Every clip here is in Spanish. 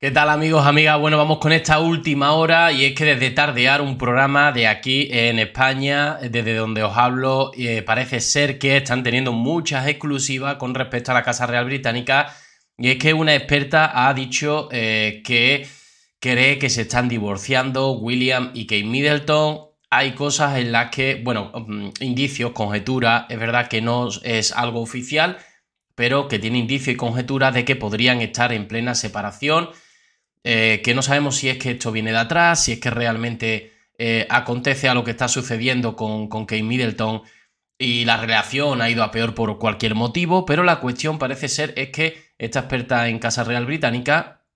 ¿Qué tal amigos, amigas? Bueno, vamos con esta última hora y es que desde Tardear, un programa de aquí en España, desde donde os hablo, eh, parece ser que están teniendo muchas exclusivas con respecto a la Casa Real Británica y es que una experta ha dicho eh, que cree que se están divorciando William y Kate Middleton. Hay cosas en las que, bueno, mm, indicios, conjeturas, es verdad que no es algo oficial, pero que tiene indicios y conjeturas de que podrían estar en plena separación eh, que no sabemos si es que esto viene de atrás, si es que realmente eh, acontece a lo que está sucediendo con, Kate Middleton y la relación ha ido a peor por cualquier motivo, pero la cuestión parece ser es que esta experta en Casa Real Británica,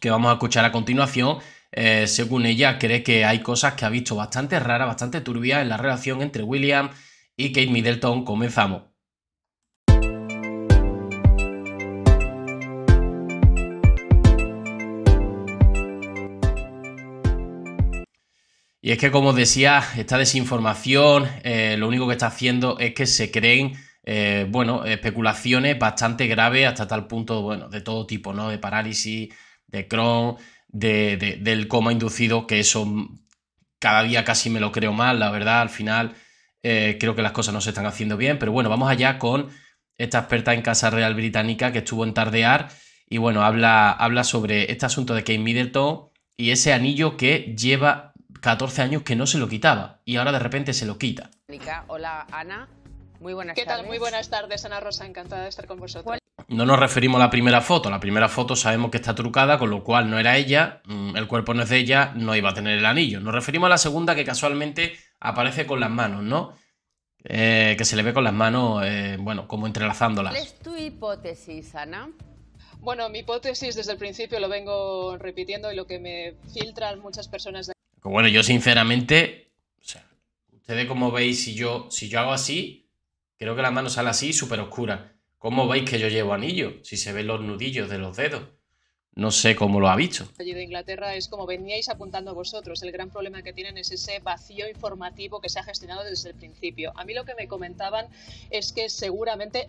que vamos a escuchar a continuación, eh, según ella, cree que hay cosas que ha visto bastante raras, bastante turbias en la relación entre William y Kate Middleton. Comenzamos. Y es que, como decía, esta desinformación eh, lo único que está haciendo es que se creen, eh, bueno, especulaciones bastante graves hasta tal punto, bueno, de todo tipo, ¿no? De parálisis, de Crohn, de, del coma inducido, que eso cada día casi me lo creo más, la verdad, al final eh, creo que las cosas no se están haciendo bien, pero bueno, vamos allá con esta experta en Casa Real Británica que estuvo en Tardear y bueno, habla, habla sobre este asunto de Kate Middleton y ese anillo que lleva 14 años que no se lo quitaba y ahora de repente se lo quita. Hola Ana, muy buenas tardes. ¿Qué tal? Muy buenas tardes, Ana Rosa, encantada de estar con vosotros. No nos referimos a la primera foto, la primera foto sabemos que está trucada, con lo cual no era ella, mm, el cuerpo no es de ella, no iba a tener el anillo. Nos referimos a la segunda que casualmente aparece con las manos, ¿no? Eh, que se le ve con las manos, eh, bueno, como entrelazándolas. ¿Cuál es tu hipótesis, Ana? Bueno, mi hipótesis desde el principio lo vengo repitiendo y lo que me filtran muchas personas de bueno, yo sinceramente, o sea, ustedes como veis, si yo, si yo hago así, creo que la mano sale así, súper oscura. ¿Cómo veis que yo llevo anillo? Si se ven los nudillos de los dedos. No sé cómo lo ha visto. Allí de Inglaterra es como veníais apuntando vosotros. El gran problema que tienen es ese vacío informativo que se ha gestionado desde el principio. A mí lo que me comentaban es que seguramente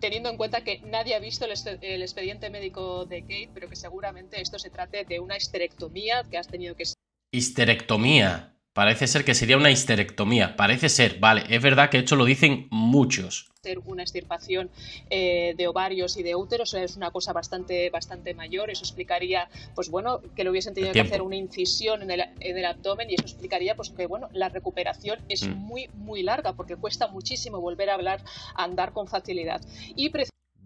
teniendo en cuenta que nadie ha visto el, expediente médico de Kate, pero que seguramente esto se trate de una histerectomía que has tenido que Histerectomía. Parece ser que sería una histerectomía. Parece ser, vale. Es verdad que esto lo dicen muchos. Una extirpación eh, de ovarios y de úteros es una cosa bastante, bastante mayor. Eso explicaría, pues bueno, que le hubiesen tenido que hacer una incisión en el, abdomen y eso explicaría, pues que bueno, la recuperación es mm. muy, muy larga porque cuesta muchísimo volver a hablar, a andar con facilidad. Y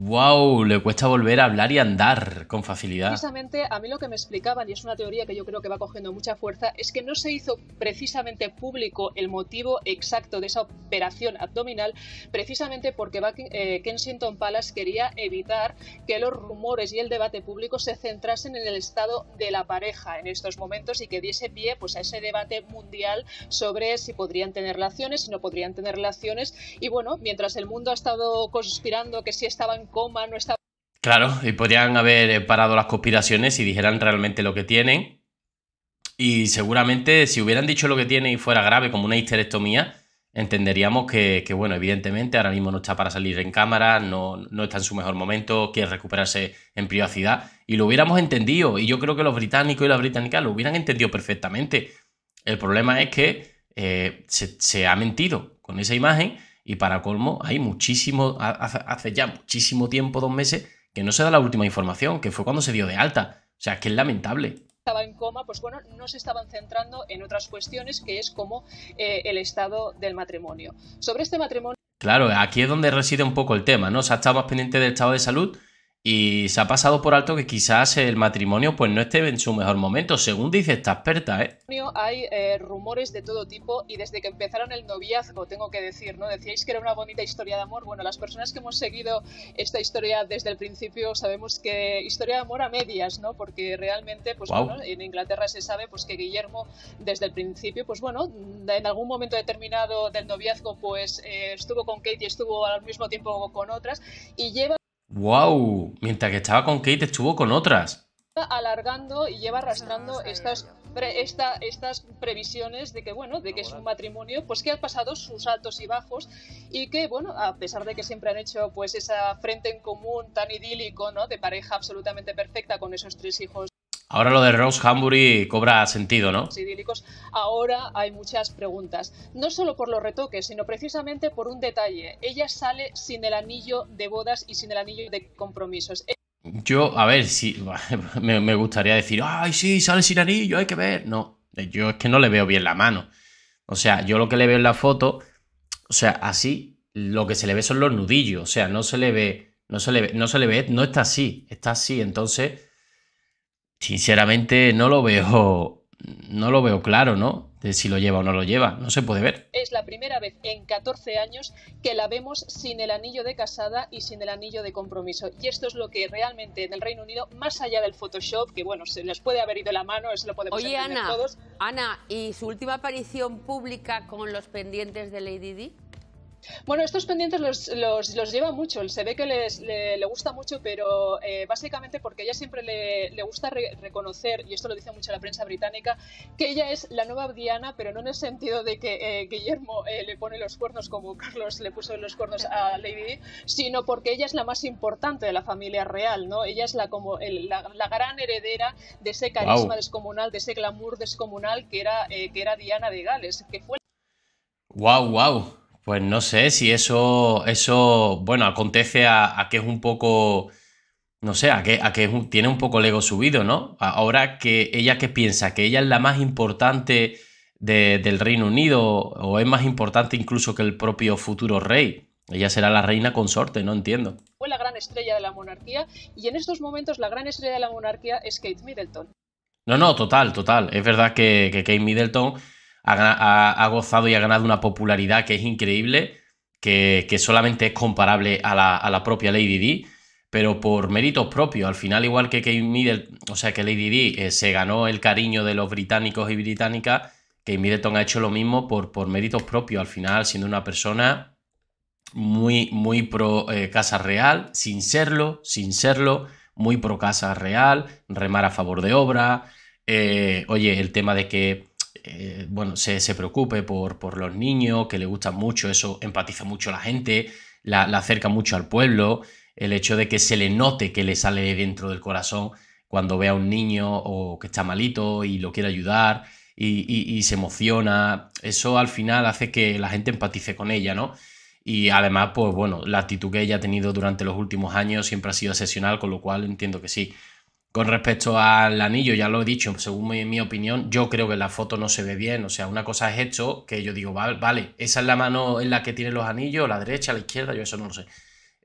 Wow, le cuesta volver a hablar y andar con facilidad. Precisamente a mí lo que me explicaban, y es una teoría que yo creo que va cogiendo mucha fuerza, es que no se hizo precisamente público el motivo exacto de esa operación abdominal, precisamente porque eh, Kensington Palace quería evitar que los rumores y el debate público se centrasen en el estado de la pareja en estos momentos y que diese pie pues, a ese debate mundial sobre si podrían tener relaciones, si no podrían tener relaciones. Y bueno, mientras el mundo ha estado conspirando que sí estaban coma, no. Claro, y podrían haber eh, parado las conspiraciones y dijeran realmente lo que tienen. Y seguramente si hubieran dicho lo que tienen y fuera grave como una histerectomía, entenderíamos que, bueno, evidentemente ahora mismo no está para salir en cámara, no, está en su mejor momento, quiere recuperarse en privacidad. Y lo hubiéramos entendido. Y yo creo que los británicos y las británicas lo hubieran entendido perfectamente. El problema es que eh, se ha mentido con esa imagen y para colmo, hay muchísimo, hace ya muchísimo tiempo, dos meses, que no se da la última información, que fue cuando se dio de alta. O sea, que es lamentable estaba en coma, pues bueno, no se estaban centrando en otras cuestiones que es como eh, el estado del matrimonio. Sobre este matrimonio. Claro, aquí es donde reside un poco el tema, ¿no? Se ha estado más pendiente del estado de salud y se ha pasado por alto que quizás el matrimonio pues no esté en su mejor momento, según dice esta experta, ¿eh? Hay eh, rumores de todo tipo y desde que empezaron el noviazgo, tengo que decir, ¿no? Decíais que era una bonita historia de amor. Bueno, las personas que hemos seguido esta historia desde el principio sabemos que historia de amor a medias, ¿no? Porque realmente, pues bueno, en Inglaterra se sabe pues que Guillermo desde el principio, pues bueno, en algún momento determinado del noviazgo, pues eh, estuvo con Kate y estuvo al mismo tiempo con otras y lleva ¡Wow! Mientras que estaba con Kate, estuvo con otras. Alargando y lleva arrastrando estas, estas previsiones de que, bueno, de que es un matrimonio, pues que ha pasado sus altos y bajos y que, bueno, a pesar de que siempre han hecho pues esa frente en común tan idílico, ¿no? De pareja absolutamente perfecta con esos tres hijos Ahora lo de Rose Hambury cobra sentido, ¿no? idílicos, ahora hay muchas preguntas. No solo por los retoques, sino precisamente por un detalle. Ella sale sin el anillo de bodas y sin el anillo de compromisos. Yo, a ver, si me, gustaría decir, ay, sí, sale sin anillo, hay que ver. No, yo es que no le veo bien la mano. O sea, yo lo que le veo en la foto, o sea, así, lo que se le ve son los nudillos. O sea, no se le ve, no se le ve, no se le ve, no está así, está así. Entonces, sinceramente, no lo veo, no lo veo claro, ¿no? de si lo lleva o no lo lleva. No se puede ver. Es la primera vez en 14 años que la vemos sin el anillo de casada y sin el anillo de compromiso. Y esto es lo que realmente en el Reino Unido, más allá del Photoshop, que bueno, se les puede haber ido la mano, eso lo podemos Oye, Ana, todos. Ana, ¿y su última aparición pública con los pendientes de Lady Di? Bueno, estos pendientes los, los, lleva mucho, se ve que les, le, gusta mucho, pero eh, básicamente porque ella siempre le, gusta reconocer, y esto lo dice mucho la prensa británica, que ella es la nueva Diana, pero no en el sentido de que eh, Guillermo eh, le pone los cuernos como Carlos le puso los cuernos a Lady Di, sino porque ella es la más importante de la familia real, ¿no? Ella es la, como la, gran heredera de ese carisma descomunal, de ese glamour descomunal que era, que era Diana de Gales, que fue... ¡Wow, wow! Pues no sé si eso, eso bueno, acontece a, que es un poco, no sé, a que, a que tiene un poco el ego subido, ¿no? Ahora que ella que piensa que ella es la más importante del Reino Unido o es más importante incluso que el propio futuro rey. Ella será la reina consorte, no entiendo. Fue la gran estrella de la monarquía y en estos momentos la gran estrella de la monarquía es Kate Middleton. No, no, total, total. Es verdad que, que Kate Middleton ha, gozado y ha ganado una popularidad que es increíble, que, solamente es comparable a la, propia Lady Di, pero por méritos propios. Al final, igual que Kate Middleton, o sea que Lady Di eh, se ganó el cariño de los británicos y británicas, Kate Middleton ha hecho lo mismo por, por méritos propios. Al final, siendo una persona muy, muy pro eh, Casa Real, sin serlo, sin serlo, muy pro Casa Real, remar a favor de obra. Eh, oye, el tema de que eh, bueno, se, preocupe por, por, los niños, que le gustan mucho, eso empatiza mucho a la gente, la, acerca mucho al pueblo, el hecho de que se le note que le sale dentro del corazón cuando ve a un niño o que está malito y lo quiere ayudar y, se emociona, eso al final hace que la gente empatice con ella, ¿no? Y además, pues bueno, la actitud que ella ha tenido durante los últimos años siempre ha sido excepcional, con lo cual entiendo que sí. Con respecto al anillo, ya lo he dicho, según mi, opinión, yo creo que la foto no se ve bien. O sea, una cosa es esto, que yo digo, vale, esa es la mano en la que tiene los anillos, la derecha, la izquierda, yo eso no lo sé.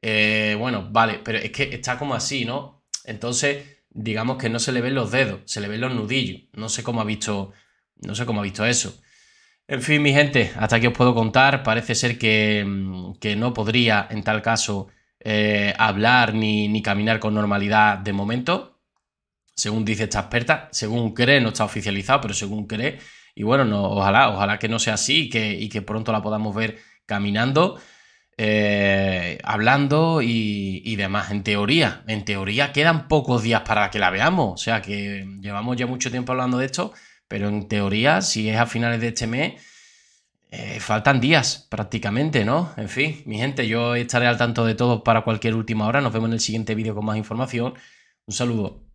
Eh, bueno, vale, pero es que está como así, ¿no? Entonces, digamos que no se le ven los dedos, se le ven los nudillos. No sé cómo ha visto, no sé cómo ha visto eso. En fin, mi gente, hasta aquí os puedo contar. Parece ser que, mm, no podría, en tal caso, eh, hablar ni, ni caminar con normalidad de momento según dice esta experta, según cree, no está oficializado, pero según cree. Y bueno, no, ojalá, ojalá que no sea así y que, pronto la podamos ver caminando, eh, hablando y, y, demás. En teoría, en teoría quedan pocos días para que la veamos. O sea que llevamos ya mucho tiempo hablando de esto, pero en teoría, si es a finales de este mes, eh, faltan días prácticamente, ¿no? En fin, mi gente, yo estaré al tanto de todo para cualquier última hora. Nos vemos en el siguiente vídeo con más información. Un saludo.